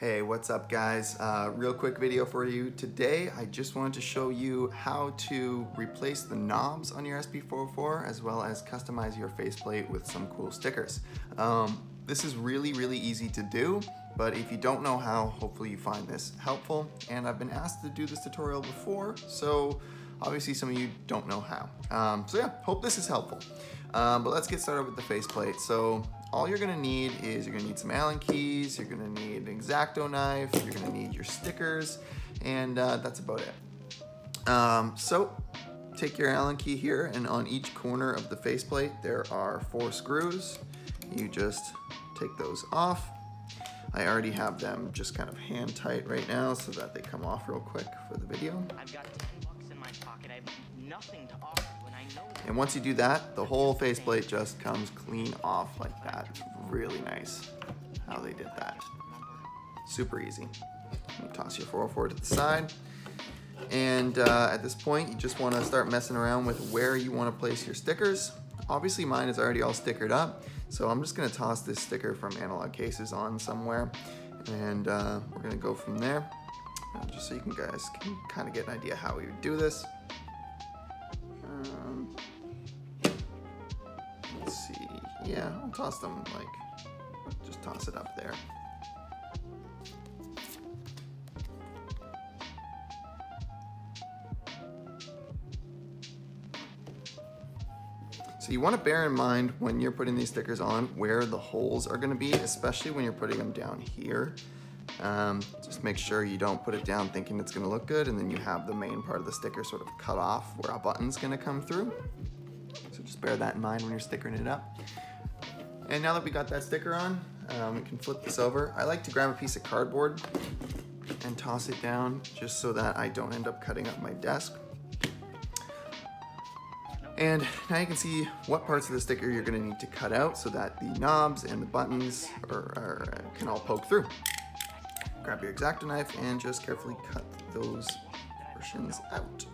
Hey, what's up guys? Uh, real quick video for you. Today, I just wanted to show you how to replace the knobs on your SP404 as well as customize your faceplate with some cool stickers. Um, this is really, really easy to do, but if you don't know how, hopefully you find this helpful. And I've been asked to do this tutorial before, so obviously some of you don't know how. Um, so yeah, hope this is helpful. Um, but let's get started with the faceplate. So all you're gonna need is you're gonna need some Allen keys, you're gonna need an X-Acto knife, you're gonna need your stickers, and uh, that's about it. Um, so take your Allen key here and on each corner of the faceplate there are four screws. You just take those off. I already have them just kind of hand tight right now so that they come off real quick for the video. Nothing to offer. And once you do that, the whole faceplate just comes clean off like that. Really nice how they did that. Super easy. You toss your 404 to the side. And uh, at this point, you just wanna start messing around with where you wanna place your stickers. Obviously mine is already all stickered up, so I'm just gonna toss this sticker from Analog Cases on somewhere. And uh, we're gonna go from there, uh, just so you can guys can kind of get an idea how we would do this. Um, yeah, I'll toss them like, just toss it up there. So you want to bear in mind when you're putting these stickers on where the holes are going to be, especially when you're putting them down here. Um, just make sure you don't put it down thinking it's going to look good and then you have the main part of the sticker sort of cut off where a button's going to come through. So just bear that in mind when you're stickering it up. And now that we got that sticker on, um, we can flip this over. I like to grab a piece of cardboard and toss it down just so that I don't end up cutting up my desk. And now you can see what parts of the sticker you're gonna need to cut out so that the knobs and the buttons are, are, can all poke through. Grab your X-Acto knife and just carefully cut those portions out.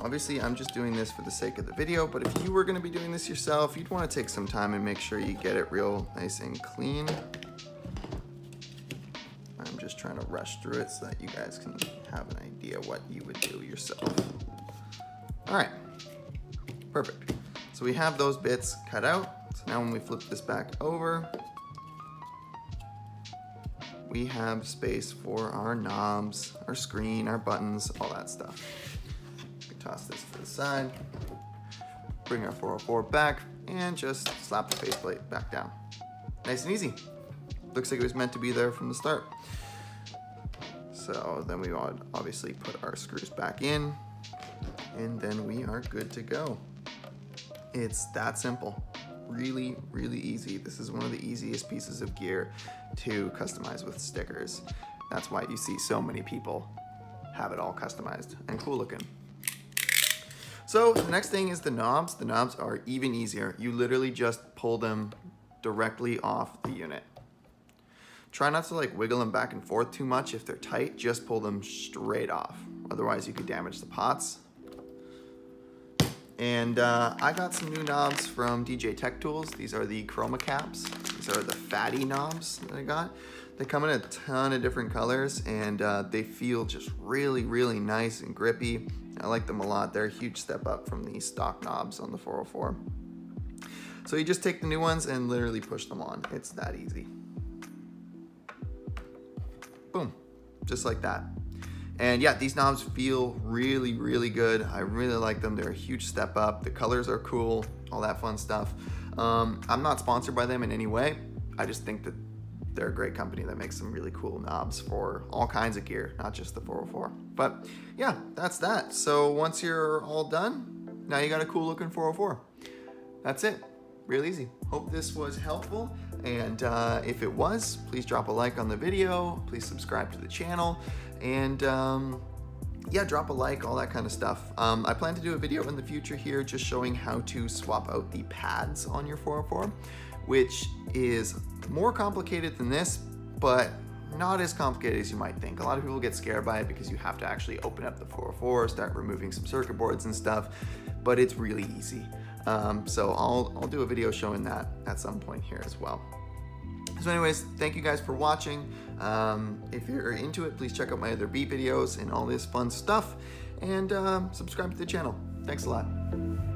Obviously, I'm just doing this for the sake of the video, but if you were gonna be doing this yourself, you'd wanna take some time and make sure you get it real nice and clean. Just trying to rush through it so that you guys can have an idea what you would do yourself. All right, perfect. So we have those bits cut out. So now when we flip this back over, we have space for our knobs, our screen, our buttons, all that stuff We toss this to the side, bring our 404 back, and just slap the faceplate back down. Nice and easy. Looks like it was meant to be there from the start. So then we would obviously put our screws back in, and then we are good to go. It's that simple. Really, really easy. This is one of the easiest pieces of gear to customize with stickers. That's why you see so many people have it all customized and cool looking. So the next thing is the knobs. The knobs are even easier. You literally just pull them directly off the unit. Try not to like wiggle them back and forth too much. If they're tight, just pull them straight off. Otherwise you could damage the pots. And uh, I got some new knobs from DJ Tech Tools. These are the Chroma Caps. These are the fatty knobs that I got. They come in a ton of different colors and uh, they feel just really, really nice and grippy. I like them a lot. They're a huge step up from the stock knobs on the 404. So you just take the new ones and literally push them on. It's that easy. Boom, just like that. And yeah, these knobs feel really, really good. I really like them. They're a huge step up. The colors are cool, all that fun stuff. Um, I'm not sponsored by them in any way. I just think that they're a great company that makes some really cool knobs for all kinds of gear, not just the 404. But yeah, that's that. So once you're all done, now you got a cool looking 404. That's it, real easy. Hope this was helpful. And uh, if it was, please drop a like on the video, please subscribe to the channel, and um, yeah, drop a like, all that kind of stuff. Um, I plan to do a video in the future here just showing how to swap out the pads on your 404, which is more complicated than this, but not as complicated as you might think. A lot of people get scared by it because you have to actually open up the 404, start removing some circuit boards and stuff, but it's really easy. Um, so I'll, I'll do a video showing that at some point here as well. So anyways, thank you guys for watching. Um, if you're into it, please check out my other beat videos and all this fun stuff and um, subscribe to the channel. Thanks a lot.